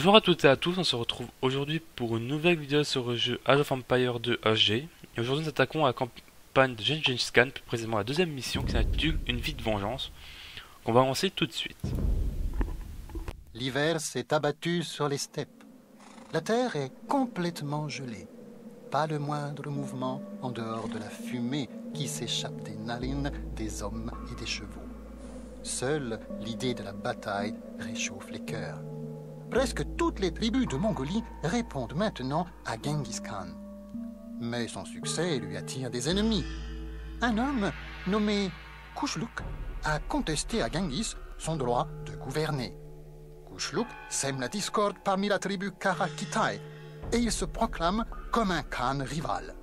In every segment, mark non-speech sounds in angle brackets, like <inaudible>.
Bonjour à toutes et à tous, on se retrouve aujourd'hui pour une nouvelle vidéo sur le jeu Age of Empire 2 HG. Et aujourd'hui nous attaquons à la campagne de Gengis Khan, plus précisément la deuxième mission qui s'intitule Une vie de vengeance, qu'on va lancer tout de suite. L'hiver s'est abattu sur les steppes. La terre est complètement gelée. Pas le moindre mouvement en dehors de la fumée qui s'échappe des narines des hommes et des chevaux. Seule l'idée de la bataille réchauffe les cœurs. Presque toutes les tribus de Mongolie répondent maintenant à Genghis Khan. Mais son succès lui attire des ennemis. Un homme nommé Kushluk a contesté à Genghis son droit de gouverner. Kushluk sème la discorde parmi la tribu Karakitai et il se proclame comme un Khan rival.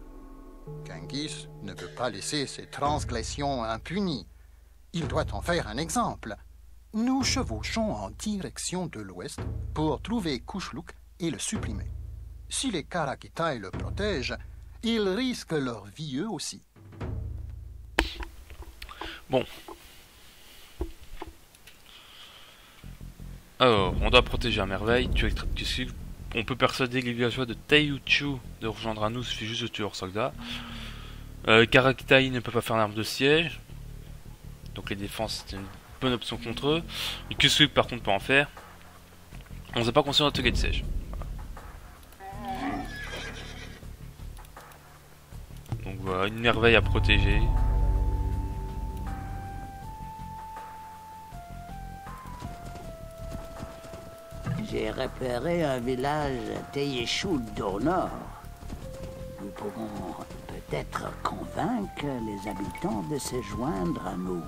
Genghis ne peut pas laisser ses transgressions impunies. Il doit en faire un exemple. Nous chevauchons en direction de l'ouest pour trouver Kushluk et le supprimer. Si les Karakitai le protègent, ils risquent leur vie eux aussi. Bon. Alors, on doit protéger à merveille, tuer. On peut persuader les villageois de Taiyuchu de rejoindre à nous, il suffit juste de tuer leurs soldats. Euh, Karakitai ne peut pas faire l'arme de siège. Donc les défenses, c'est une bonne option contre eux. Les Kusuk par contre peut en faire. On n'est pas conscient d'atelier de siège. Voilà. Donc voilà, une merveille à protéger. J'ai repéré un village Teyeshou au nord. Nous pourrons peut-être convaincre les habitants de se joindre à nous.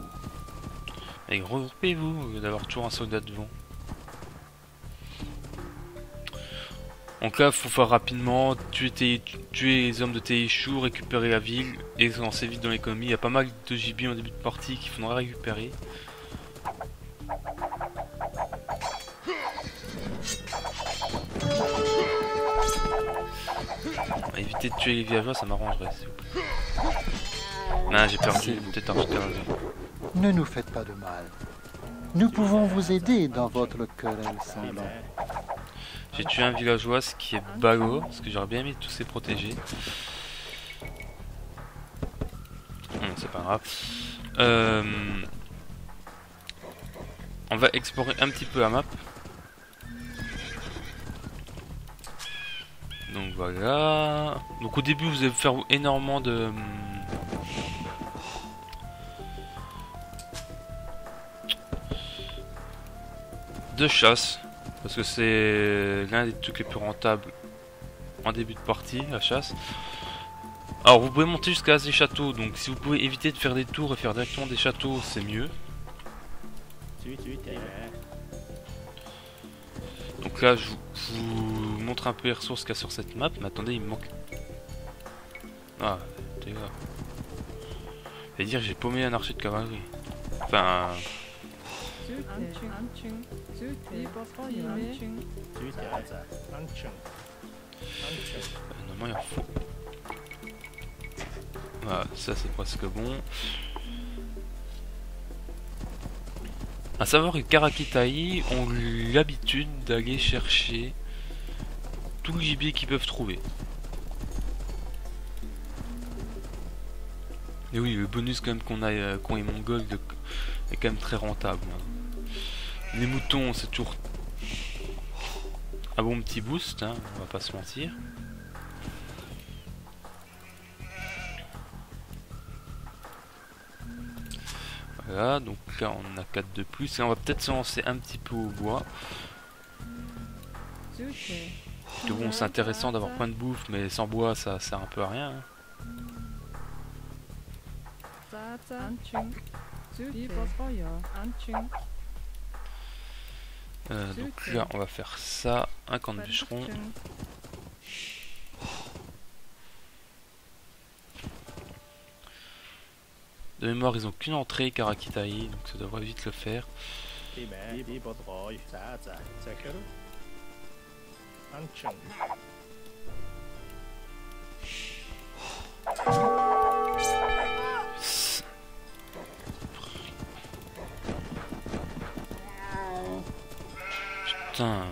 Et regroupez-vous d'avoir toujours un soldat devant. Donc là, il faut faire rapidement, tuer, tes, tuer les hommes de Teishu, récupérer la ville et se lancer vite dans l'économie. Il y a pas mal de gibier en début de partie qu'il faudra récupérer. Éviter de tuer les villageois, ça m'arrangerait. Non, j'ai perdu, peut-être un Ne nous faites pas de mal. Nous pouvons vous aider dans votre querelle. J'ai tué un villageois, ce qui est ballot, parce que j'aurais bien aimé tous ces protéger. Hum, c'est pas grave. Euh... On va explorer un petit peu la map. Donc voilà. Donc au début vous allez faire énormément de... De chasse. Parce que c'est l'un des trucs les plus rentables en début de partie, la chasse. Alors vous pouvez monter jusqu'à ces châteaux, donc si vous pouvez éviter de faire des tours et faire directement des châteaux, c'est mieux. Donc là, je vous, montre un peu les ressources qu'il y a sur cette map, mais attendez, il me manque... Ah, t'es là. Je dire, j'ai paumé un archer de cavalerie. Enfin... Normalement, il en faut. Voilà, ça c'est presque bon. A savoir que Karakitai ont l'habitude d'aller chercher tout le gibier qu'ils peuvent trouver. Et oui, le bonus quand même qu'on a euh, qu'on est mongol est quand même très rentable. Les moutons, c'est toujours un bon petit boost, hein, on va pas se mentir. Voilà, donc là on a 4 de plus et on va peut-être se lancer un petit peu au bois. Que bon, c'est intéressant d'avoir plein de bouffe, mais sans bois ça sert un peu à rien. Hein. Euh, donc là on va faire ça, un camp de bûcheron. De mémoire ils ont qu'une entrée Karakitai, donc ça devrait vite le faire. Ah.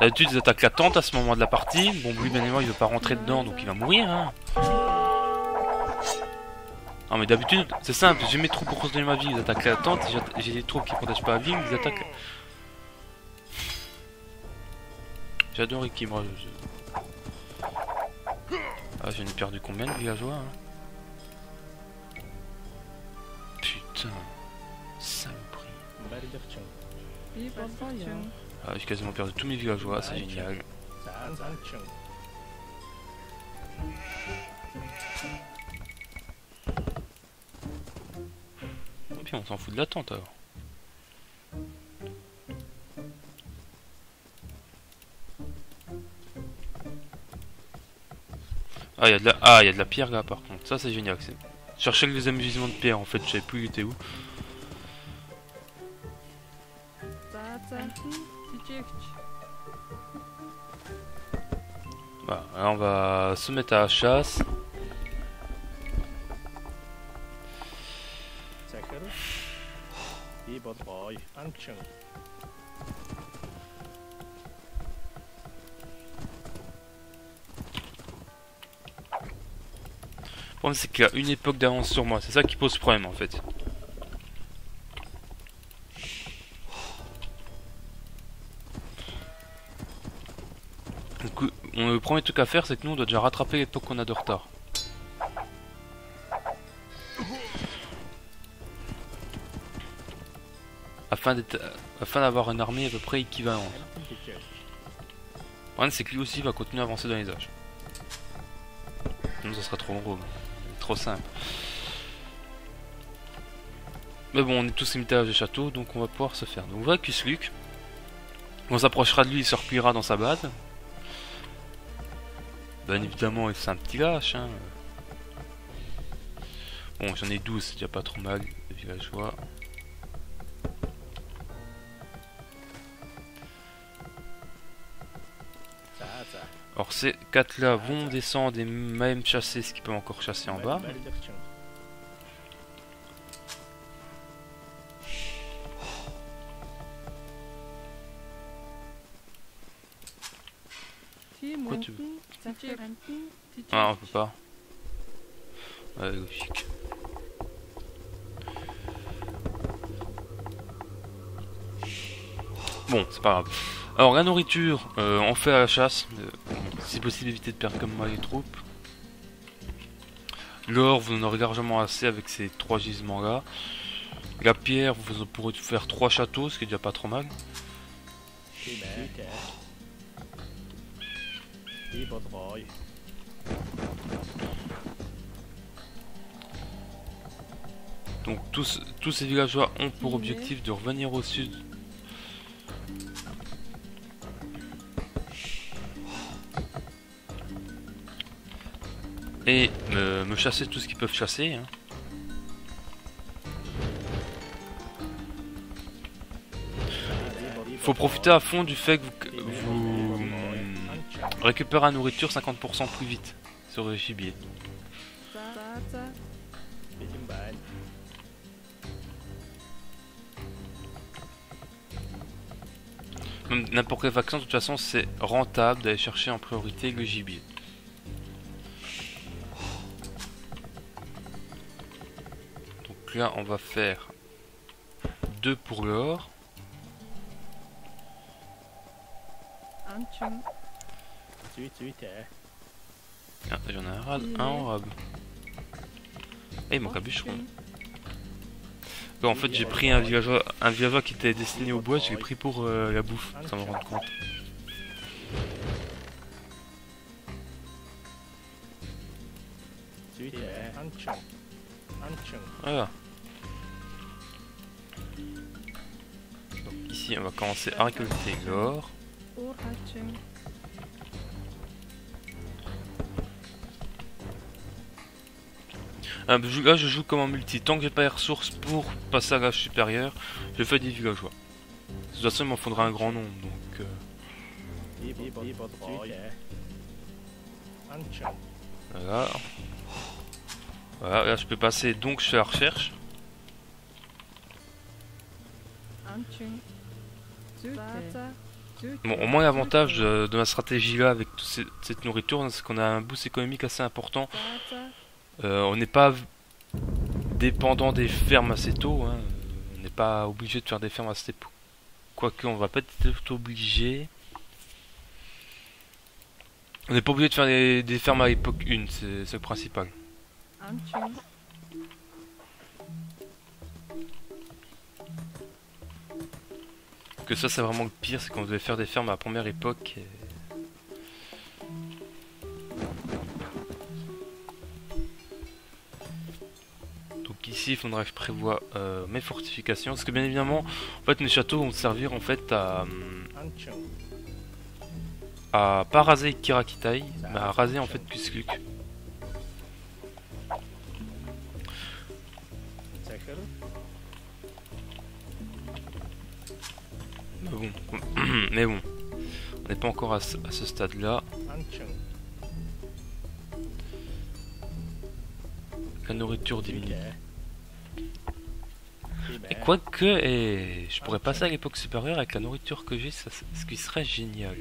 D'habitude, ils attaquent la tente à ce moment de la partie. Bon, lui, bien évidemment, il veut pas rentrer dedans, donc il va mourir. Hein. Non, mais d'habitude, c'est simple. J'ai mes troupes pour protéger ma vie, ils attaquent la tente. J'ai des troupes qui protègent pas la vie, ils attaquent. J'adore qui moi. Ah, j'en ai perdu combien de villageois hein. Putain. Ah, j'ai quasiment perdu tous mes villageois, c'est génial. Et puis on s'en fout de la tente alors. Ah, il y a de la ah, y a de la pierre là par contre. Ça c'est génial, c'est je cherchais le deuxième gisement de pierre en fait, je savais plus il était où. Voilà, on va se mettre à la chasse. Le problème c'est qu'il y a une époque d'avance sur moi, c'est ça qui pose problème en fait. Premier truc à faire c'est que nous on doit déjà rattraper l'époque qu'on a de retard. Afin d'avoir une armée à peu près équivalente. Le problème c'est que lui aussi va continuer à avancer dans les âges. Sinon ça sera trop drôle. Trop simple. Mais bon, on est tous limités à l'âge de château, donc on va pouvoir se faire. Donc avec Luke. On s'approchera de lui, il se repliera dans sa base. Bien évidemment, c'est un petit lâche. Hein. Bon, j'en ai 12, c'est déjà pas trop mal, de villageois. Alors ces 4 là vont descendre et même chasser ce qu'ils peuvent encore chasser en bas. Ah, on peut pas. Ouais, logique. Bon, c'est pas grave. Alors, la nourriture, euh, on fait à la chasse. Euh, si possible, éviter de perdre comme moi les troupes. L'or, vous en aurez largement assez avec ces trois gisements là. La pierre, vous en pourrez faire trois châteaux, ce qui est déjà pas trop mal. Donc tous, tous ces villageois ont pour objectif de revenir au sud. Et me, me chasser tout ce qu'ils peuvent chasser. hein. Faut profiter à fond du fait que vous, vous Récupérez la nourriture 50% plus vite sur le gibier. N'importe quelle faction, de toute façon, c'est rentable d'aller chercher en priorité le gibier. Donc là, on va faire deux pour l'or. Ah, j'en ai un, rad, un en rab. Eh, il manque un bûcheron. Bon, en fait, j'ai pris un villageois, un villageois qui était destiné au bois, je l'ai pris pour euh, la bouffe, sans me rendre compte. Voilà. Donc ici, on va commencer à récolter l'or. Ah, bah, je- là, je joue comme en multi. Tant que j'ai pas les ressources pour passer à l'âge supérieur, je fais des villageois. De toute façon, il m'en faudra un grand nombre, donc... euh, voilà. Voilà, là, je peux passer, donc je fais la recherche. Bon, au moins l'avantage de, de ma stratégie là avec toute cette nourriture, c'est qu'on a un boost économique assez important. Euh, on n'est pas dépendant des fermes assez tôt. hein. On n'est pas obligé de faire des fermes assez tôt. Quoique, on va pas être obligé. On n'est pas obligé de faire des, des fermes à l'époque 1, c'est c'est le principal. Que ça, c'est vraiment le pire, c'est qu'on devait faire des fermes à la première époque. et- ici, il faudra que je prévoie euh, mes fortifications. Parce que bien évidemment, en fait, mes châteaux vont servir en fait à, Anchung. à pas raser Kirakitai, mais à raser en fait. Zachar. Mais bon, <clears throat> mais bon, on n'est pas encore à ce, ce stade-là. La nourriture diminue. Ok. Et quoique, et je pourrais passer à l'époque supérieure avec la nourriture que j'ai, ça, ce qui serait génial.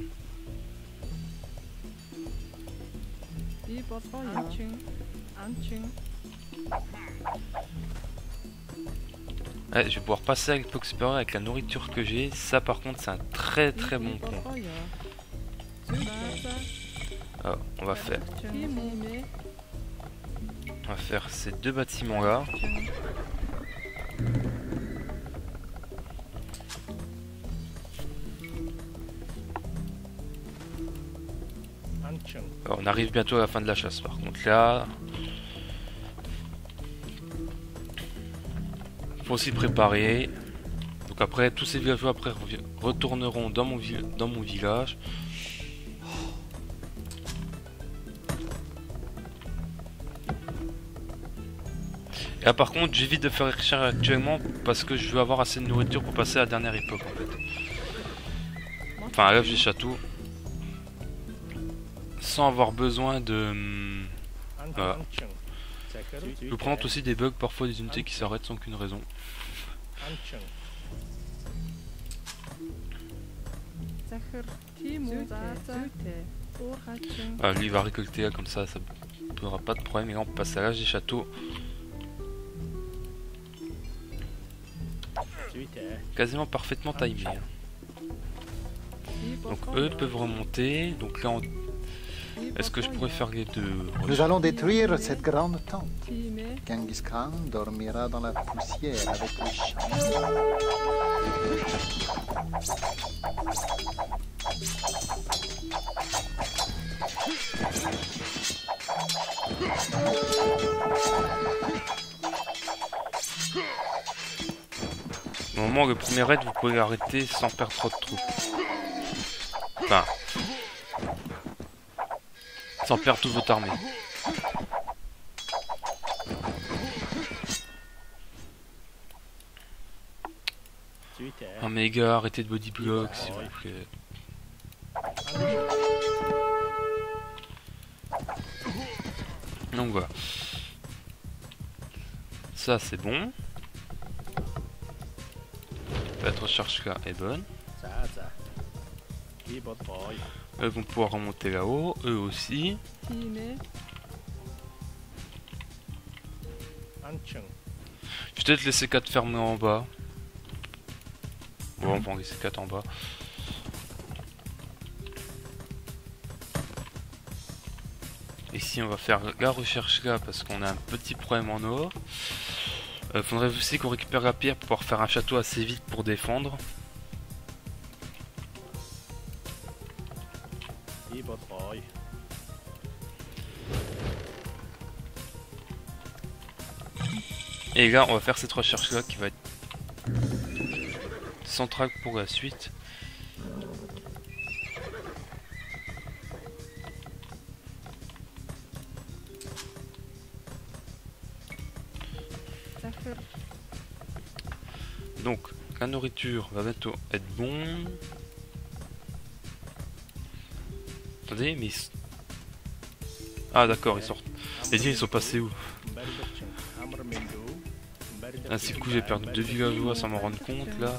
Ouais, je vais pouvoir passer à l'époque supérieure avec la nourriture que j'ai. Ça, par contre, c'est un très très bon point. Alors, on va faire, on va faire ces deux bâtiments là. On arrive bientôt à la fin de la chasse. Par contre, là, faut aussi préparer. Donc après, tous ces villageois après retourneront dans mon dans mon village. Et là, par contre, j'évite de faire les recherches actuellement parce que je veux avoir assez de nourriture pour passer à la dernière époque en fait. Enfin, à l'œuvre des châteaux. Sans avoir besoin de. hum, Voilà. Je prends aussi des bugs, parfois des unités qui s'arrêtent sans aucune raison. Ah, lui il va récolter là, comme ça, ça posera pas de problème. Et là on passe à l'âge des châteaux. Quasiment parfaitement timé. hein. Donc eux peuvent remonter. Donc là, on- est-ce que je pourrais faire les deux Nous allons détruire cette grande tente. Genghis Khan dormira dans la poussière avec les chats. Au moment le premier raid, vous pouvez l'arrêter sans perdre trop de troupes. Sans perdre toute votre armée. Les gars, arrêtez de body block s'il vous plaît. Donc voilà. Ça c'est bon. Cette recherche là est bonne. Eux vont pouvoir remonter là-haut, eux aussi. Je vais peut-être laisser 4 fermés en bas. Bon, on va en laisser 4 en bas. Ici, on va faire la recherche là parce qu'on a un petit problème en or. Euh, faudrait aussi qu'on récupère la pierre pour pouvoir faire un château assez vite pour défendre. Et là, on va faire cette recherche là qui va être centrale pour la suite. Donc, la nourriture va bientôt être bon. Attendez, mais... Ah d'accord, ils sortent. Les dieux, ils sont passés où? Ah, c'est cool, j'ai perdu deux villageois sans m'en rendre compte, là.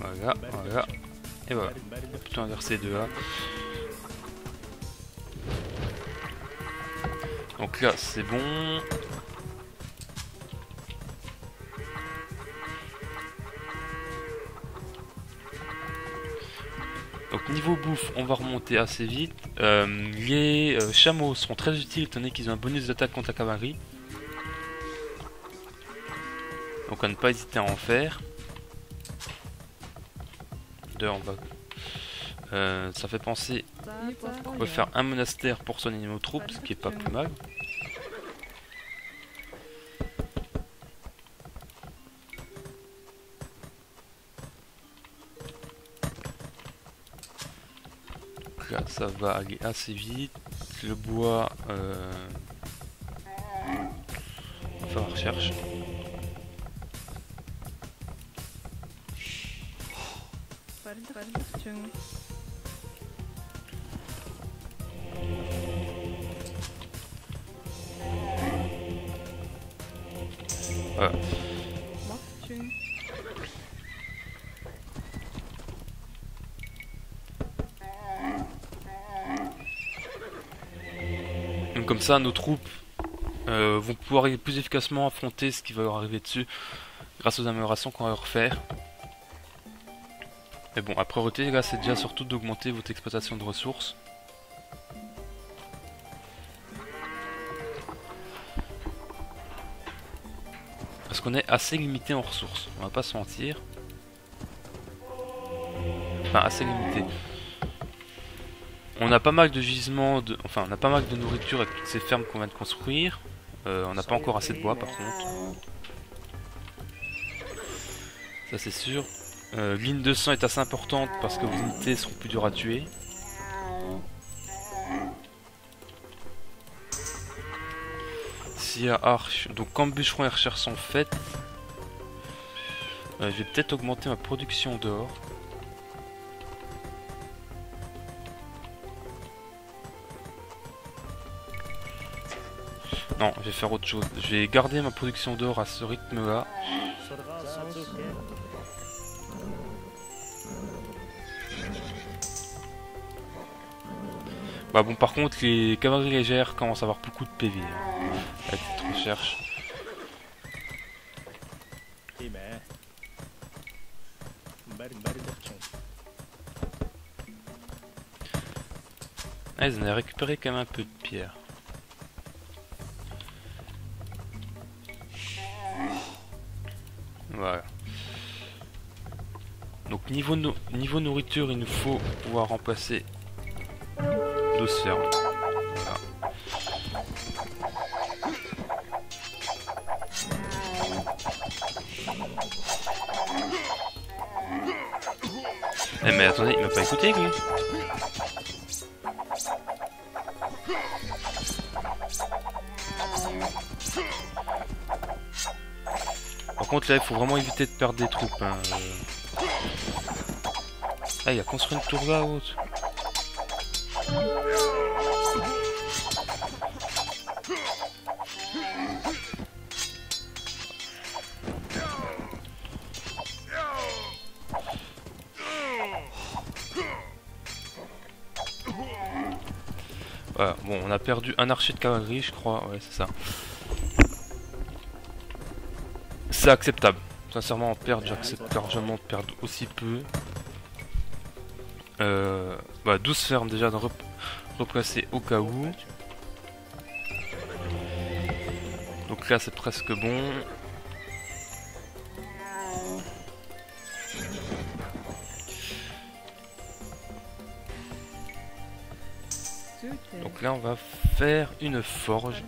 Voilà, voilà. Et voilà. Plutôt inverser deux là. Donc là, c'est bon. Niveau bouffe, on va remonter assez vite. Euh, les euh, chameaux seront très utiles étant donné qu'ils ont un bonus d'attaque contre la cavalerie. Donc à ne pas hésiter à en faire. D'ailleurs, on va... Euh, ça fait penser, on peut faire un monastère pour soigner nos troupes, ce qui est pas plus mal. Ça va aller assez vite. Le bois, euh... on faire recherche. Voilà. Mochtchen, Donc comme ça, nos troupes euh, vont pouvoir plus efficacement affronter ce qui va leur arriver dessus grâce aux améliorations qu'on va leur faire. Mais bon, la priorité là, c'est déjà surtout d'augmenter votre exploitation de ressources. Parce qu'on est assez limité en ressources, on va pas se mentir. Enfin, assez limité. On a pas mal de gisements, de... enfin on a pas mal de nourriture avec toutes ces fermes qu'on vient de construire. Euh, on n'a pas encore assez de bois par contre. Ça c'est sûr. Euh, de sang est assez importante parce que vos unités seront plus dures à tuer. S'il y a arche, donc quand bûcheron et recherche sont faites, euh, je vais peut-être augmenter ma production d'or. Non, je vais faire autre chose. Je vais garder ma production d'or à ce rythme-là. Bah bon, par contre, les cavaleries légères commencent à avoir beaucoup de PV. hein, avec recherche. Ah, ils en ont récupéré quand même un peu de pierre. Voilà. Donc niveau, no- niveau nourriture, il nous faut pouvoir remplacer 12 fermes. Voilà. Eh mais attendez, il m'a pas écouté lui là il faut vraiment éviter de perdre des troupes. hein. Ah il a construit une tour là haute. Voilà, bon on a perdu un archer de cavalerie je crois, ouais c'est ça. C'est acceptable. Sincèrement, en perdre, j'accepte largement de perdre aussi peu. Euh, bah, 12 fermes déjà de rep- replacer au cas où. Donc là, c'est presque bon. Donc là, on va faire une forge.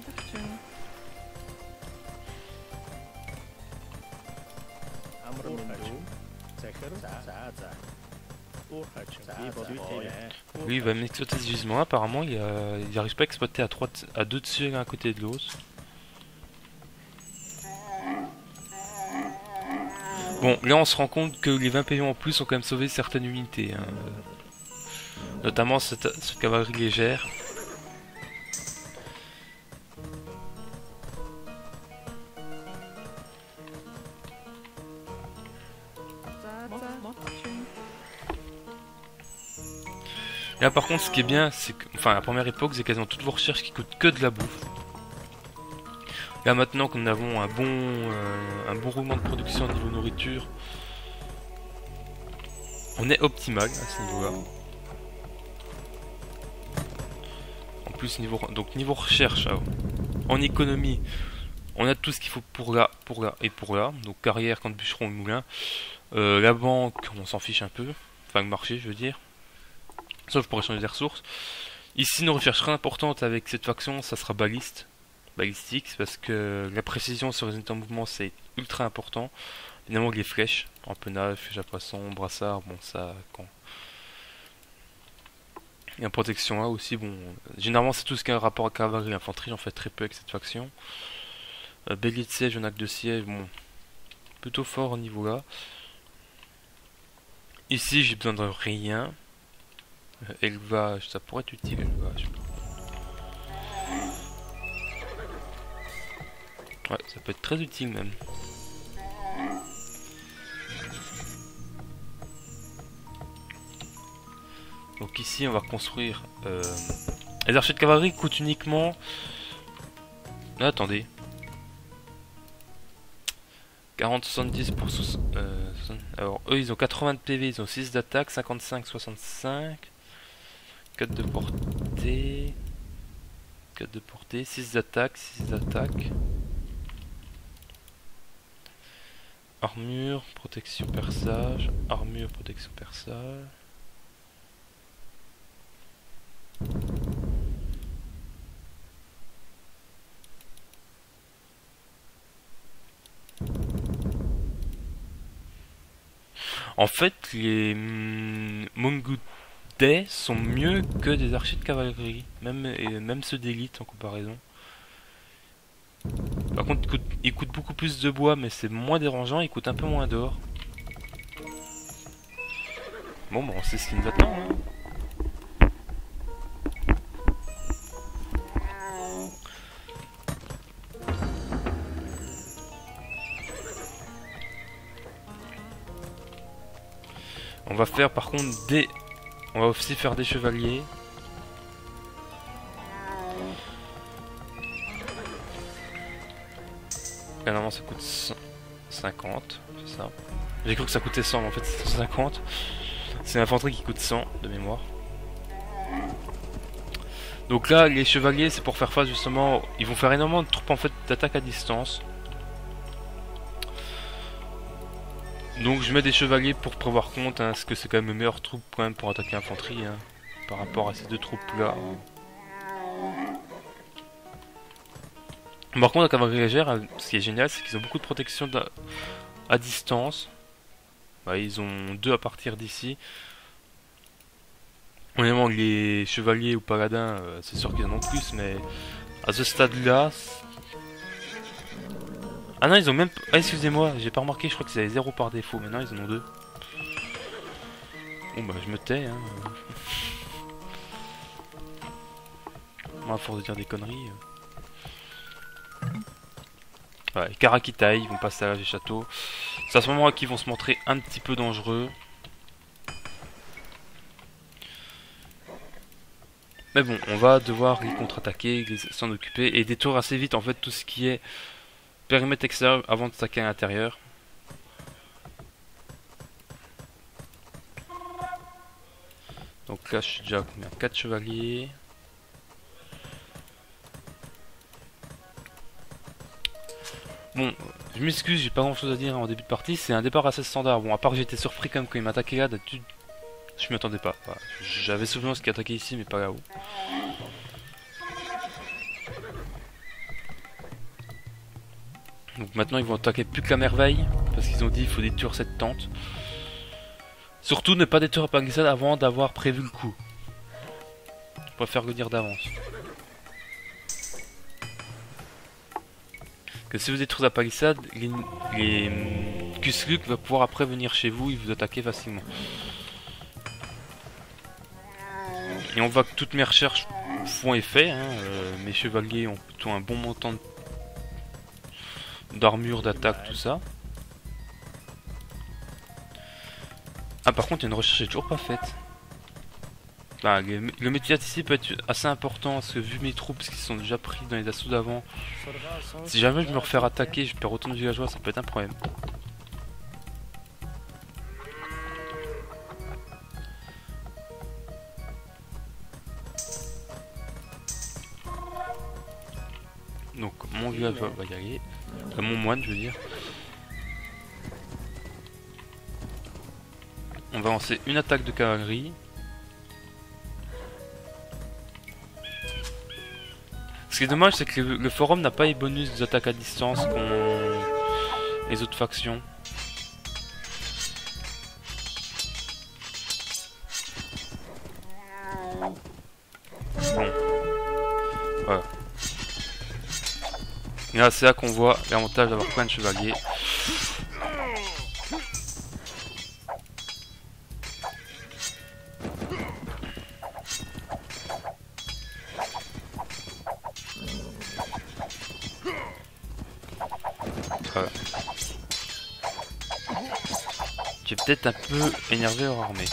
Lui, il va m'exploiter ce gisement. Apparemment, il n'arrive pas à exploiter à, trois deux dessus l'un à côté de l'autre. Bon, là, on se rend compte que les 20 payants en plus ont quand même sauvé certaines unités. hein. Notamment cette cavalerie légère. Là par contre ce qui est bien, c'est que, enfin la première époque, c'est quasiment toutes vos recherches qui coûtent que de la bouffe. Là maintenant que nous avons un bon, euh, un bon roulement de production au niveau nourriture, on est optimal à ce niveau-là. En plus niveau, donc niveau recherche, en économie, on a tout ce qu'il faut pour là, pour là et pour là. Donc carrière, camp de bûcheron, moulin. Euh, la banque, on s'en fiche un peu. Enfin le marché, je veux dire. Sauf pour échanger des ressources. Ici, nos recherches très importantes avec cette faction, ça sera baliste. Balistique, parce que la précision sur les unités en mouvement, c'est ultra important. Évidemment, les flèches, empennage, flèche à poisson, brassard, bon, ça, quand. Et en protection là aussi, bon. Généralement, c'est tout ce qui a un rapport à cavalerie et infanterie, j'en fais très peu avec cette faction. Euh, bélier de siège, acte de siège, bon. Plutôt fort au niveau là. Ici, j'ai besoin de rien. Élevage, ça pourrait être utile, élevage. Ouais, ça peut être très utile même. Donc ici, on va construire... Euh... Les archers de cavalerie coûtent uniquement... Ah, attendez. 40-70 pour... Euh, alors, eux, ils ont 80 de PV, ils ont 6 d'attaque, 55-65. 4 de portée. 4 de portée, 6 d'attaque, 6 d'attaque. Armure, protection, perçage. Armure, protection, perçage. En fait, les mm, Mongoutais sont mieux que des archers de cavalerie, même, et même ceux d'élite en comparaison. Par contre, ils coûtent, beaucoup plus de bois, mais c'est moins dérangeant, ils coûtent un peu moins d'or. Bon, bah on ce qui nous attend. Hein. On va faire par contre des... On va aussi faire des chevaliers. Et normalement ça coûte 150, c'est ça. J'ai cru que ça coûtait 100 mais en fait c'est 150. C'est l'infanterie qui coûte 100 de mémoire. Donc là les chevaliers c'est pour faire face justement... Ils vont faire énormément de troupes en fait d'attaque à distance. Donc je mets des chevaliers pour prévoir compte, hein, parce que c'est quand même le meilleur troupe pour attaquer l'infanterie, hein, par rapport à ces deux troupes là. Par contre la cavalerie légère, hein, ce qui est génial, c'est qu'ils ont beaucoup de protection à distance. Bah, ils ont deux à partir d'ici. Honnêtement les chevaliers ou paladins, euh, c'est sûr qu'ils en ont plus, mais à ce stade là, ah non, ils ont même... Ah, excusez-moi, j'ai pas remarqué, je crois qu'ils avaient 0 par défaut. Maintenant, ils en ont 2. Bon, bah, je me tais, hein. Moi, à force de dire des conneries... Euh... Ouais, Karakitai, ils vont passer à l'âge des châteaux. C'est à ce moment-là qu'ils vont se montrer un petit peu dangereux. Mais bon, on va devoir les contre-attaquer, s'en occuper et détruire assez vite en fait tout ce qui est Périmètre extérieur avant de s'attaquer à l'intérieur. Donc là je suis déjà à combien 4 chevaliers. Bon, je m'excuse, j'ai pas grand chose à dire en début de partie, c'est un départ assez standard. Bon, à part que j'étais surpris quand même quand il m'attaquait là, d'habitude, je m'y attendais pas. J'avais souvenir ce qui attaquait ici, mais pas là-haut. Donc maintenant ils vont attaquer plus que la merveille. Parce qu'ils ont dit il faut détruire cette tente. Surtout ne pas détruire la palissade avant d'avoir prévu le coup. Je préfère le dire d'avance. Que si vous détruisez la palissade, les, les Kusluk va pouvoir après venir chez vous et vous attaquer facilement. Et on voit que toutes mes recherches font effet. Hein. Euh, mes chevaliers ont plutôt un bon montant de d'armure, d'attaque, tout ça. Ah par contre il y a une recherche est toujours pas faite. Le, métier ici peut être assez important parce que vu mes troupes qui sont déjà pris dans les assauts d'avant, si jamais je me refais attaquer, je perds autant de villageois, ça peut être un problème. Donc mon villageois va y aller. Euh, mon moine je veux dire. On va lancer une attaque de cavalerie. Ce qui est dommage, c'est que le, forum n'a pas les bonus des attaques à distance qu'ont les autres factions. Et là, c'est là qu'on voit l'avantage d'avoir plein de chevaliers. Voilà. J'ai peut-être un peu énervé leur armée.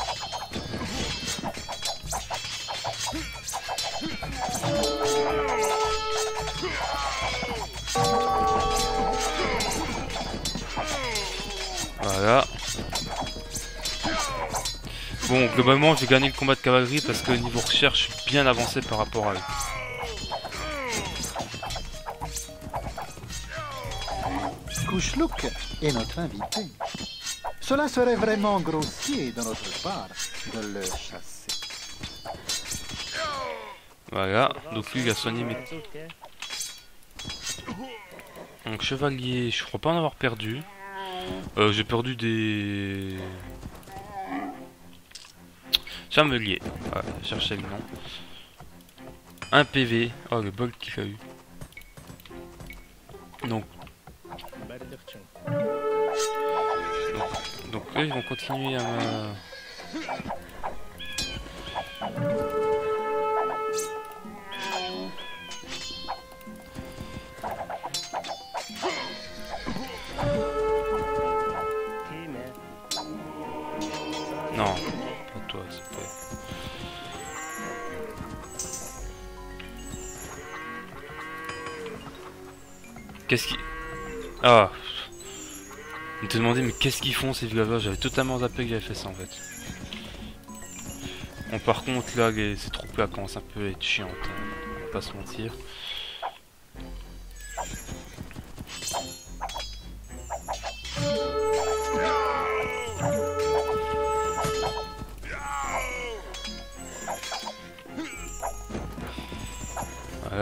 Bon, globalement, j'ai gagné le combat de cavalerie parce que niveau recherche, je suis bien avancé par rapport à eux. Couchlouk est notre invité. Cela serait vraiment grossier de notre part de le chasser. Voilà, donc lui il a soigné mes... Donc chevalier, je crois pas en avoir perdu. Euh, j'ai perdu des... Chamelier, voilà, chercher le nom. Un PV, oh le bol qu'il a eu. Donc, donc eux ils vont continuer à Qu'est-ce qui. Ah On te demandait, mais qu'est-ce qu'ils font ces villageois J'avais totalement zappé que j'avais fait ça en fait. Bon, par contre, là, les... ces troupes là commencent un peu à être chiantes, hein, on va pas se mentir.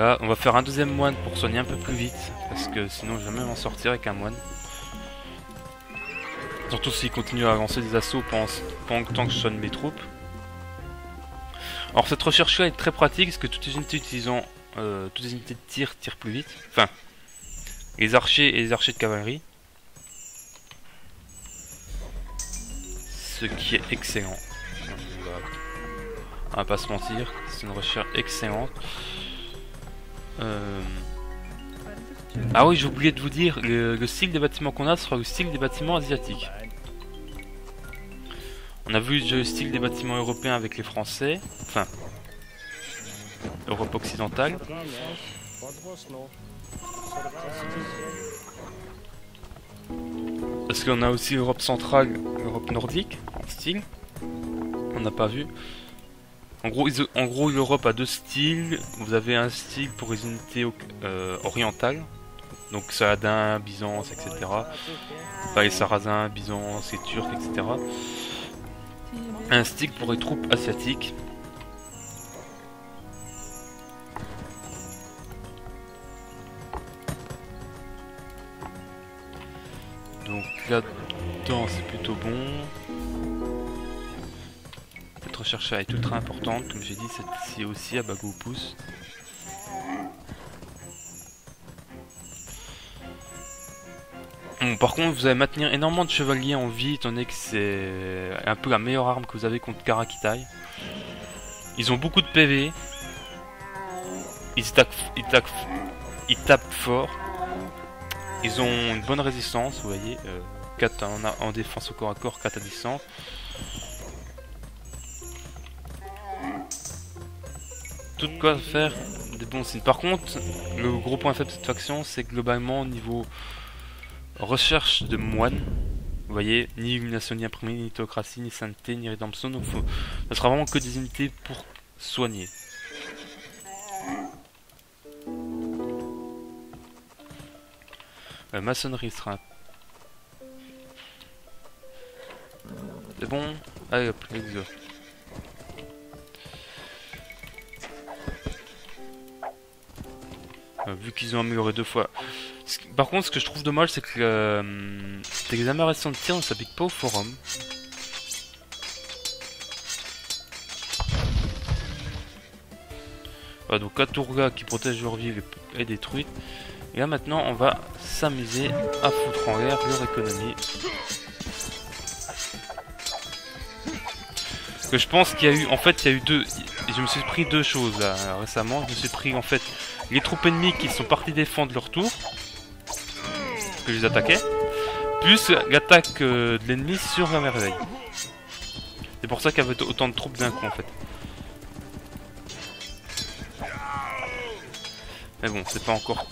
On va faire un deuxième moine pour soigner un peu plus vite, parce que sinon je vais jamais m'en sortir avec un moine. Surtout s'il continue à avancer des assauts le temps que je soigne mes troupes. Alors cette recherche là est très pratique, parce que toutes les unités utilisant euh, toutes les unités de tir tirent plus vite. Enfin, les archers et les archers de cavalerie. Ce qui est excellent. On va pas se mentir, c'est une recherche excellente. Euh, Ah oui, j'ai oublié de vous dire, le, le style des bâtiments qu'on a sera le style des bâtiments asiatiques. On a vu le style des bâtiments européens avec les Français, enfin, Europe occidentale. Parce qu'on a aussi l'Europe centrale, l'Europe nordique, style. On n'a pas vu. En gros, l'Europe a deux styles. Vous avez un style pour les unités euh, orientales, donc Saladin, Byzance, etc. Enfin, les Sarrasins, Byzance, les Turcs, etc. Un style pour les troupes asiatiques. Donc là-dedans, c'est plutôt bon. Recherche est ultra importante, comme j'ai dit, c'est aussi à Bagou pouce. Bon, par contre, vous allez maintenir énormément de chevaliers en vie, étant donné que c'est un peu la meilleure arme que vous avez contre Karakitai. Ils ont beaucoup de PV. Ils tapent, ils tapent, ils tapent fort. Ils ont une bonne résistance, vous voyez. euh, 4 en, en défense au corps à corps, 4 à distance. Tout de quoi faire des bons signes. Par contre, le gros point faible de cette faction, c'est globalement, au niveau recherche de moines, vous voyez, ni illumination, ni imprimé, ni théocratie, ni sainteté, ni rédemption, donc faut, sera vraiment que des unités pour soigner. Maçonnerie sera... C'est bon Allez hop, let's Euh, vu qu'ils ont amélioré deux fois. Par contre, ce que je trouve dommage, c'est que euh, que les améliorations de tir ne s'appliquent pas au forum. Voilà, donc Katurga qui protège leur ville est détruite. Et là maintenant, on va s'amuser à foutre en l'air leur économie. Que je pense qu'il y a eu, en fait, il y a eu deux. Je me suis pris deux choses là, récemment. Je me suis pris en fait les troupes ennemies qui sont parties défendre leur tour, que je les attaquais, plus l'attaque euh, de l'ennemi sur la merveille. C'est pour ça qu'il y avait autant de troupes d'un coup en fait. Mais bon, c'est pas encore.